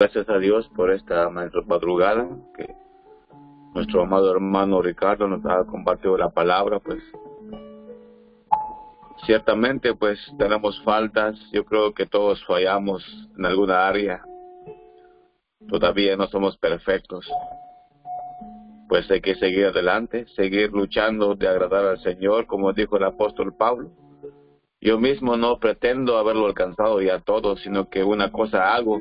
Gracias a Dios por esta madrugada que nuestro amado hermano Ricardo nos ha compartido la palabra, pues. Ciertamente pues tenemos faltas, yo creo que todos fallamos en alguna área, todavía no somos perfectos, pues hay que seguir adelante, seguir luchando de agradar al Señor, como dijo el apóstol Pablo. Yo mismo no pretendo haberlo alcanzado ya todo, sino que una cosa hago,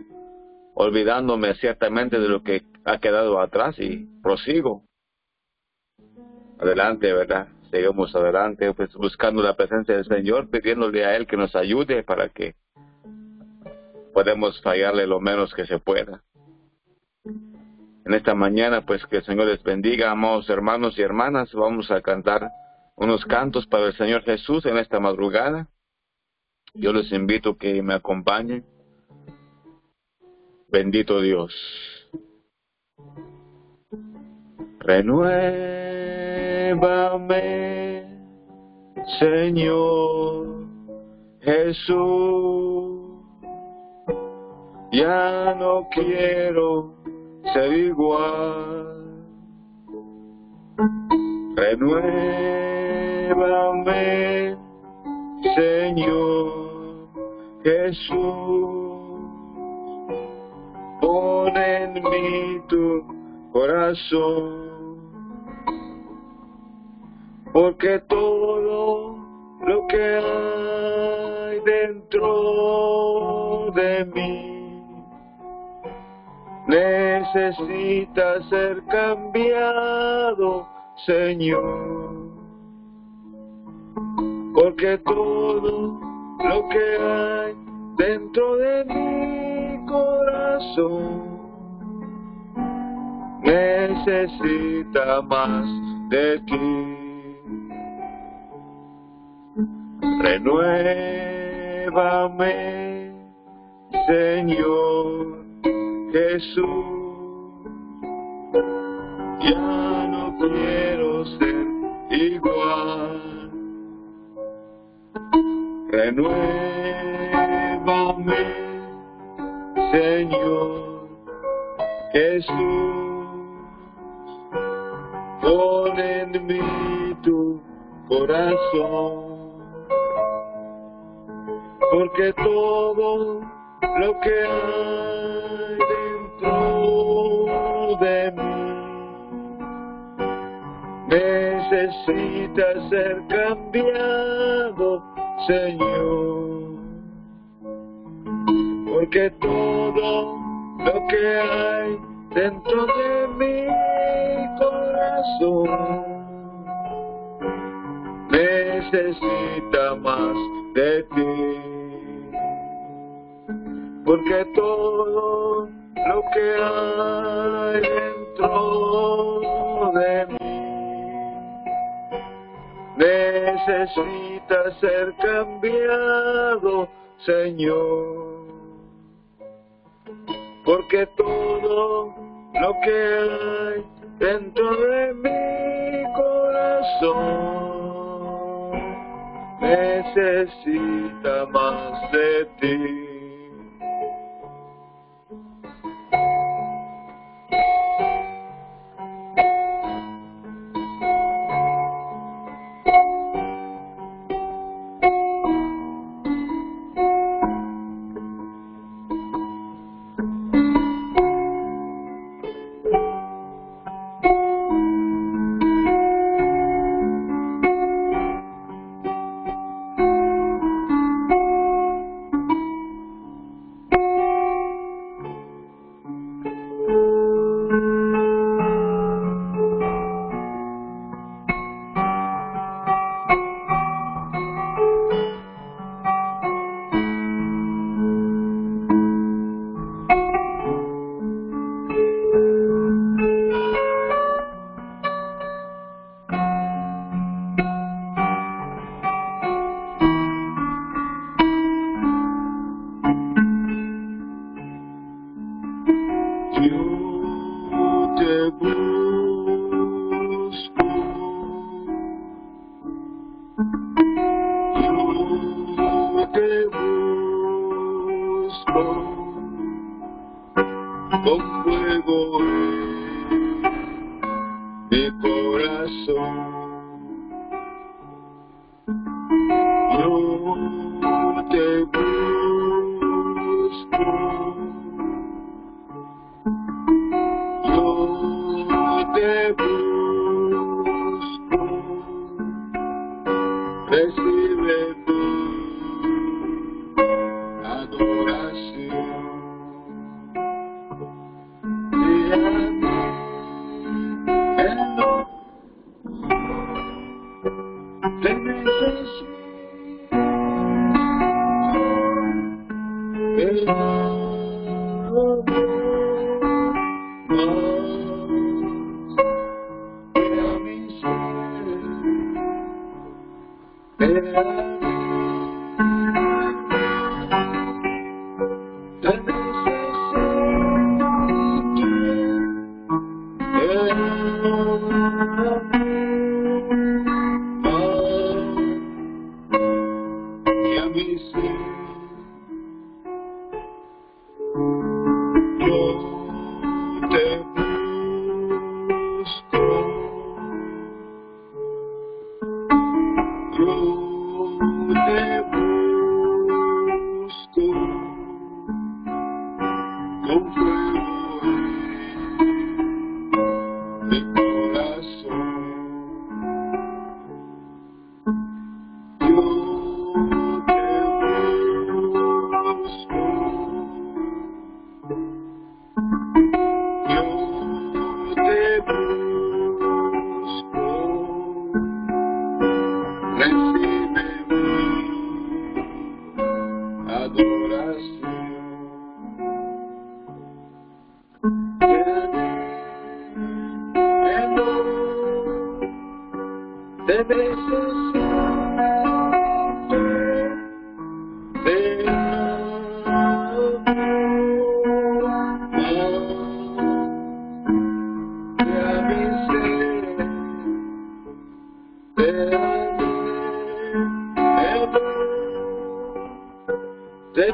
olvidándome ciertamente de lo que ha quedado atrás y prosigo. Adelante, ¿verdad? Seguimos adelante, pues buscando la presencia del Señor, pidiéndole a Él que nos ayude para que podamos fallarle lo menos que se pueda. En esta mañana, pues que el Señor les bendiga, amados hermanos y hermanas. Vamos a cantar unos cantos para el Señor Jesús en esta madrugada. Yo les invito que me acompañen. Bendito Dios. Renuévame, Señor Jesús. Ya no quiero ser igual. Renuévame, Señor Jesús en mí tu corazón, porque todo lo que hay dentro de mí necesita ser cambiado, Señor, porque todo lo que hay dentro de mi corazón necesita más de ti. Renuévame, Señor Jesús. Ya no quiero ser igual. Renuévame, Señor Jesús. Porque todo lo que hay dentro de mí necesita ser cambiado, Señor, porque todo lo que hay dentro de mi corazón necesita más de ti, porque todo lo que hay dentro de mí necesita ser cambiado, Señor, porque todo lo que hay dentro de mi corazón necesita más de ti.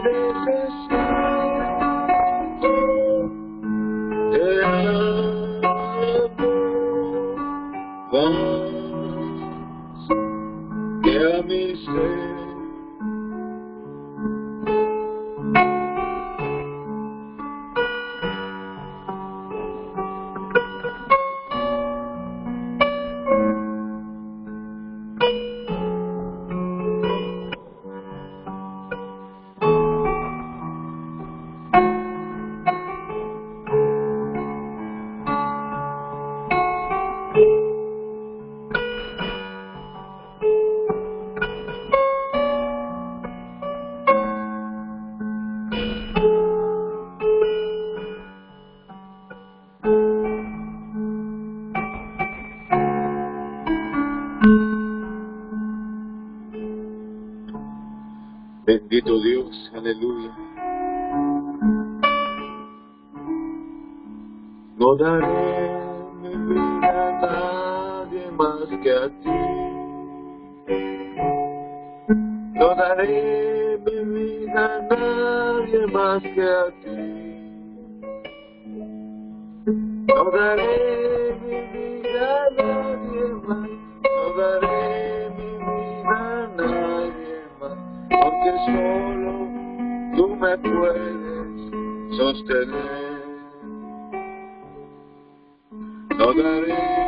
Thank you. adoraré a nadie más que a ti. No daré mi vida a nadie más que a ti. No daré mi vida a nadie más. No daré mi vida a nadie más. Porque solo tú me puedes sostener. Lograré.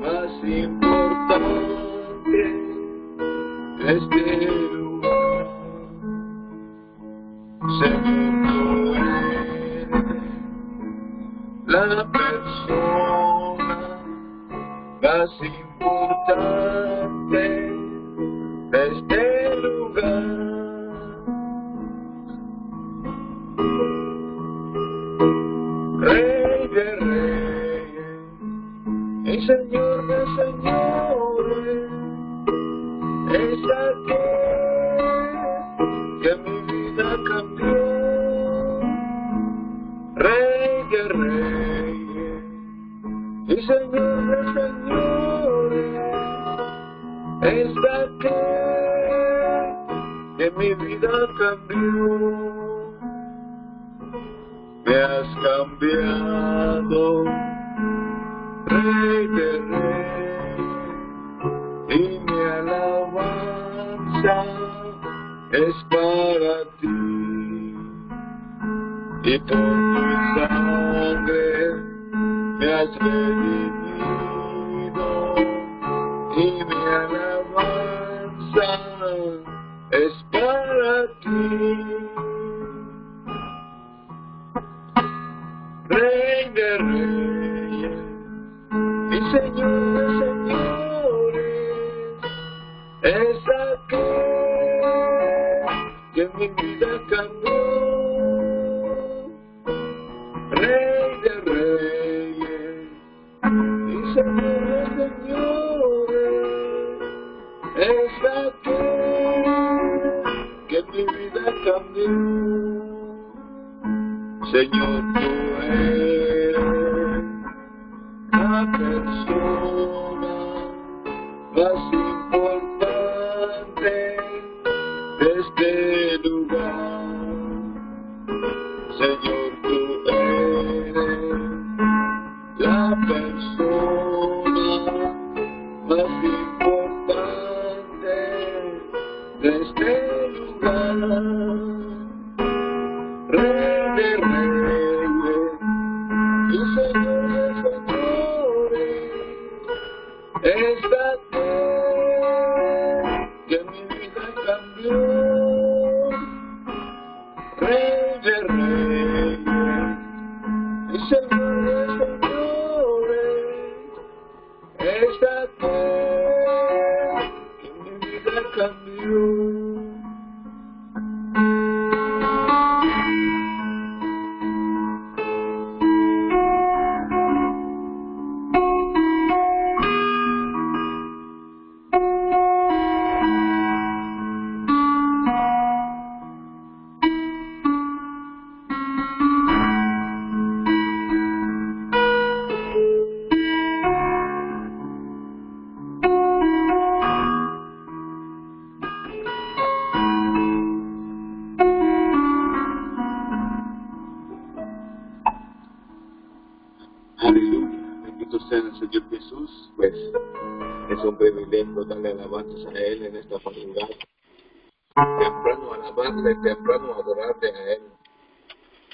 Mas importante é ter é que rey y señor de señores es aquel que mi vida cambió. Me has cambiado, rey de rey, y mi alabanza es para ti y tu sangre me has redimido y mi alabanza es para ti. Rey de reyes, mi Señor de señores, es Señor, tú eres. Eh.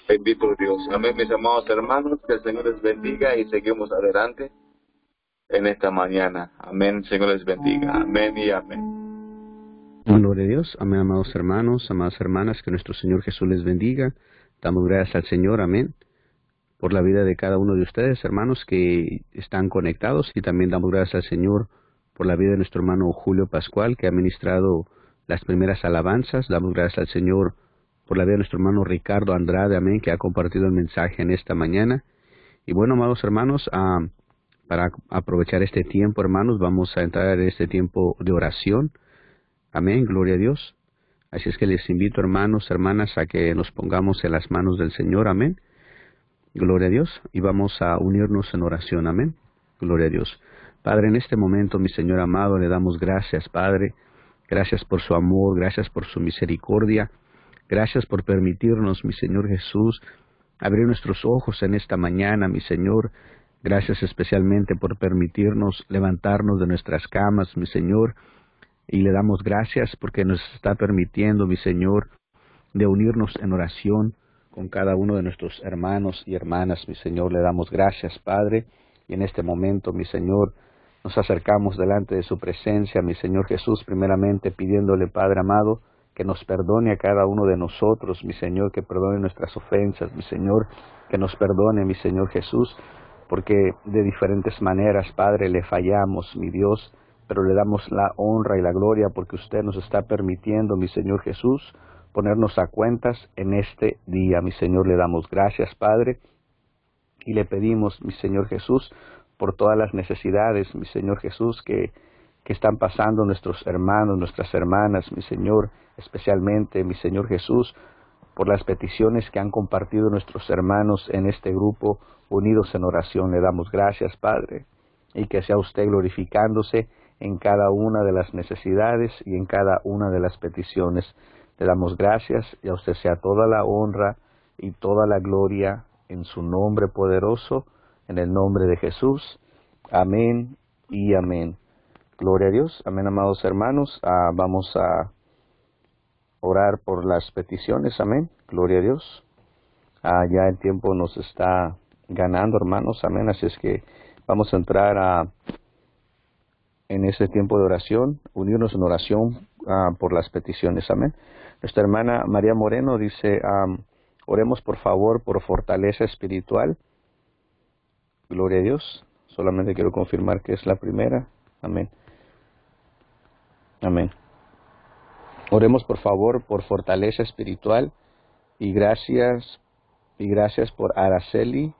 Bendito Dios. Amén, mis amados hermanos. Que el Señor les bendiga y seguimos adelante en esta mañana. Amén. Señor les bendiga. Amén y amén. Gloria a Dios. Amén, amados hermanos, amadas hermanas. Que nuestro Señor Jesús les bendiga. Damos gracias al Señor. Amén. Por la vida de cada uno de ustedes, hermanos, que están conectados. Y también damos gracias al Señor por la vida de nuestro hermano Julio Pascual, que ha ministrado las primeras alabanzas. Damos gracias al Señor por la vida de nuestro hermano Ricardo Andrade, amén, que ha compartido el mensaje en esta mañana. Y bueno, amados hermanos, ah, para aprovechar este tiempo, hermanos, vamos a entrar en este tiempo de oración. Amén, gloria a Dios. Así es que les invito, hermanos, hermanas, a que nos pongamos en las manos del Señor. Amén. Gloria a Dios. Y vamos a unirnos en oración. Amén. Gloria a Dios. Padre, en este momento, mi Señor amado, le damos gracias, Padre. Gracias por su amor, gracias por su misericordia. Gracias por permitirnos, mi Señor Jesús, abrir nuestros ojos en esta mañana, mi Señor. Gracias especialmente por permitirnos levantarnos de nuestras camas, mi Señor. Y le damos gracias porque nos está permitiendo, mi Señor, de unirnos en oración con cada uno de nuestros hermanos y hermanas, mi Señor. Le damos gracias, Padre. Y en este momento, mi Señor, nos acercamos delante de su presencia, mi Señor Jesús, primeramente pidiéndole, Padre amado, que nos perdone a cada uno de nosotros, mi Señor, que perdone nuestras ofensas, mi Señor, que nos perdone, mi Señor Jesús, porque de diferentes maneras, Padre, le fallamos, mi Dios, pero le damos la honra y la gloria porque usted nos está permitiendo, mi Señor Jesús, ponernos a cuentas en este día. Mi Señor, le damos gracias, Padre, y le pedimos, mi Señor Jesús, por todas las necesidades, mi Señor Jesús, que, que están pasando nuestros hermanos, nuestras hermanas, mi Señor, especialmente, mi Señor Jesús, por las peticiones que han compartido nuestros hermanos en este grupo unidos en oración. Le damos gracias, Padre, y que sea usted glorificándose en cada una de las necesidades y en cada una de las peticiones. Le damos gracias y a usted sea toda la honra y toda la gloria en su nombre poderoso en el nombre de Jesús. Amén y amén. Gloria a Dios. Amén, amados hermanos. Ah, vamos a orar por las peticiones. Amén. Gloria a Dios. Ah, ya el tiempo nos está ganando, hermanos. Amén. Así es que vamos a entrar a, en ese tiempo de oración, unirnos en oración ah, por las peticiones. Amén. Nuestra hermana María Moreno dice, oremos por favor por fortaleza espiritual Gloria a Dios. Solamente quiero confirmar que es la primera. Amén. Amén. Oremos por favor por fortaleza espiritual y gracias y gracias por Araceli.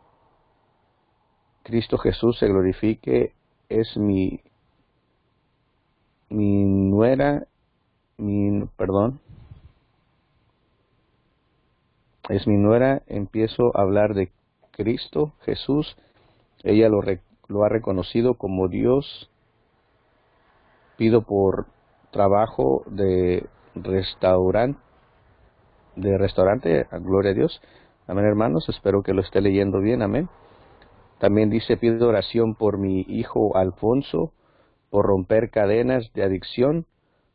Cristo Jesús se glorifique. Es mi mi nuera, mi perdón. Es mi nuera. Empiezo a hablar de Cristo Jesús ella lo, lo ha reconocido como Dios. Pido por trabajo de restaurante, de restaurante, gloria a Dios. Amén, hermanos, espero que lo esté leyendo bien, amén. También dice, pido oración por mi hijo Alfonso, por romper cadenas de adicción,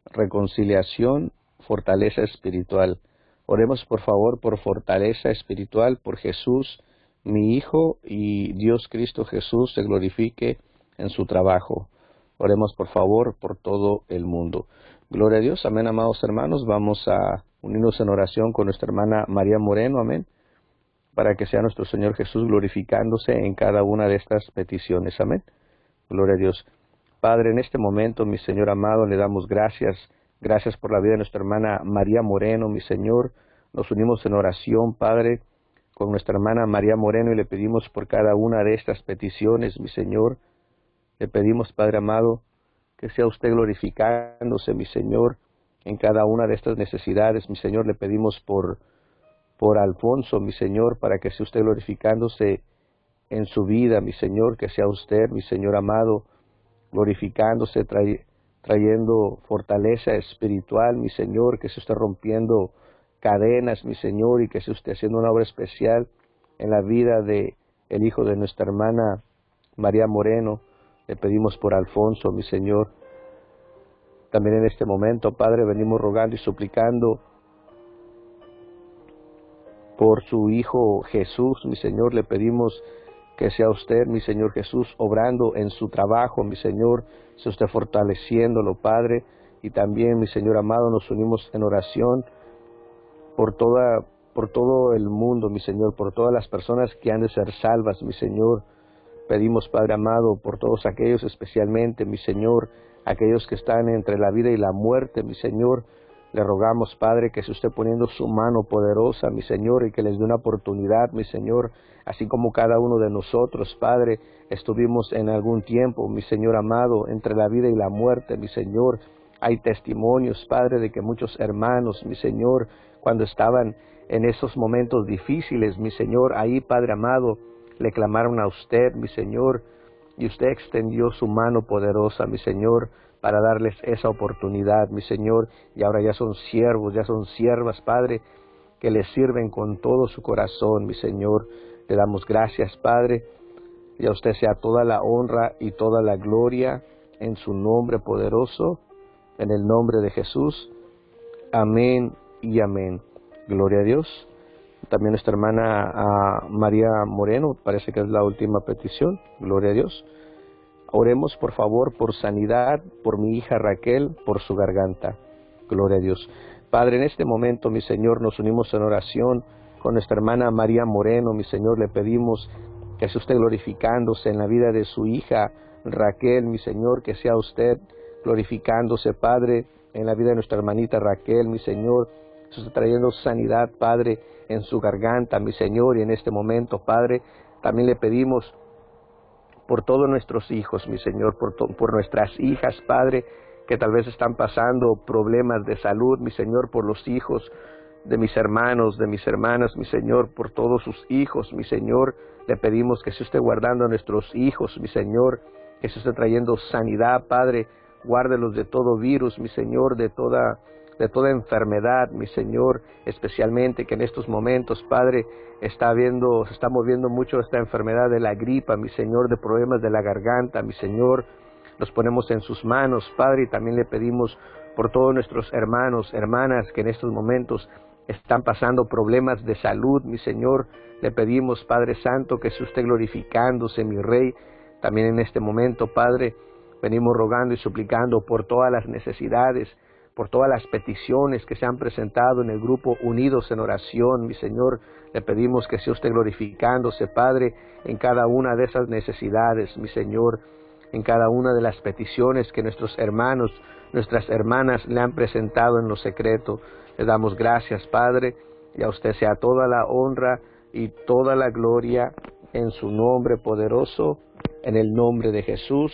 reconciliación, fortaleza espiritual. Oremos por favor por fortaleza espiritual, por Jesús, mi Hijo y Dios Cristo Jesús se glorifique en su trabajo. Oremos por favor por todo el mundo. Gloria a Dios, amén, amados hermanos. Vamos a unirnos en oración con nuestra hermana María Moreno, amén, para que sea nuestro Señor Jesús glorificándose en cada una de estas peticiones, amén. Gloria a Dios. Padre, en este momento, mi Señor amado, le damos gracias, gracias por la vida de nuestra hermana María Moreno, mi Señor. Nos unimos en oración, Padre, con nuestra hermana María Moreno y le pedimos por cada una de estas peticiones, mi Señor. Le pedimos, Padre amado, que sea usted glorificándose, mi Señor, en cada una de estas necesidades. Mi Señor, le pedimos por, por Alfonso, mi Señor, para que sea usted glorificándose en su vida, mi Señor, que sea usted, mi Señor amado, glorificándose, trayendo fortaleza espiritual, mi Señor, que se esté rompiendo cadenas, mi Señor, y que se esté haciendo una obra especial en la vida de el hijo de nuestra hermana María Moreno. Le pedimos por Alfonso, mi Señor. También en este momento, Padre, venimos rogando y suplicando por su Hijo Jesús, mi Señor, le pedimos que sea usted, mi Señor Jesús, obrando en su trabajo, mi Señor, sea usted fortaleciéndolo, Padre, y también, mi Señor amado, nos unimos en oración por toda por todo el mundo, mi Señor, por todas las personas que han de ser salvas, mi Señor. Pedimos, Padre amado, por todos aquellos especialmente, mi Señor, aquellos que están entre la vida y la muerte, mi Señor. Le rogamos, Padre, que se esté poniendo su mano poderosa, mi Señor, y que les dé una oportunidad, mi Señor, así como cada uno de nosotros, Padre, estuvimos en algún tiempo, mi Señor amado, entre la vida y la muerte, mi Señor. Hay testimonios, Padre, de que muchos hermanos, mi Señor, cuando estaban en esos momentos difíciles, mi Señor, ahí, Padre amado, le clamaron a usted, mi Señor, y usted extendió su mano poderosa, mi Señor, para darles esa oportunidad, mi Señor, y ahora ya son siervos, ya son siervas, Padre, que le sirven con todo su corazón, mi Señor. Le damos gracias, Padre, y a usted sea toda la honra y toda la gloria en su nombre poderoso, en el nombre de Jesús. Amén y amén. Gloria a Dios. También nuestra hermana María Moreno, parece que es la última petición. Gloria a Dios. Oremos por favor por sanidad, por mi hija Raquel, por su garganta. Gloria a Dios. Padre, en este momento, mi Señor, nos unimos en oración con nuestra hermana María Moreno. Mi Señor, le pedimos que sea usted glorificándose en la vida de su hija Raquel, mi Señor, que sea usted glorificándose, Padre, en la vida de nuestra hermanita Raquel, mi Señor, está trayendo sanidad, Padre, en su garganta, mi Señor, y en este momento, Padre, también le pedimos por todos nuestros hijos, mi Señor, por, por nuestras hijas, Padre, que tal vez están pasando problemas de salud, mi Señor, por los hijos de mis hermanos, de mis hermanas, mi Señor, por todos sus hijos, mi Señor, le pedimos que se esté guardando a nuestros hijos, mi Señor, que se esté trayendo sanidad, Padre, guárdelos de todo virus, mi Señor, de toda de toda enfermedad, mi Señor, especialmente que en estos momentos, Padre, está viendo, se está moviendo mucho esta enfermedad de la gripa, mi Señor, de problemas de la garganta, mi Señor, los ponemos en sus manos, Padre, y también le pedimos por todos nuestros hermanos, hermanas que en estos momentos están pasando problemas de salud, mi Señor, le pedimos, Padre Santo, que se usted glorificándose, mi Rey, también en este momento, Padre, venimos rogando y suplicando por todas las necesidades, por todas las peticiones que se han presentado en el grupo Unidos en Oración. Mi Señor, le pedimos que sea usted glorificándose, Padre, en cada una de esas necesidades, mi Señor, en cada una de las peticiones que nuestros hermanos, nuestras hermanas le han presentado en lo secreto. Le damos gracias, Padre, y a usted sea toda la honra y toda la gloria en su nombre poderoso, en el nombre de Jesús.